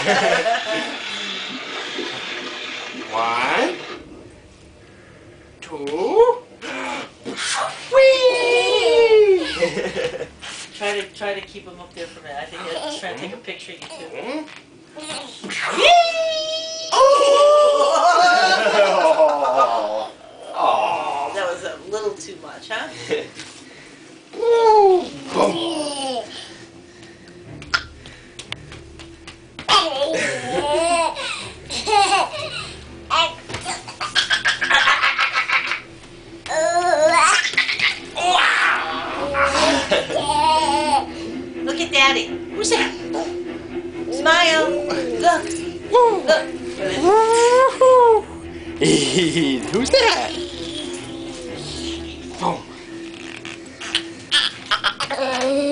One, two, whee! Try to try to keep him up there for a minute. I think he's trying to take a picture of you too. oh. Oh. That was a little too much, huh? Daddy. Who's that? Smile. Look. Look. Who's that? Boom.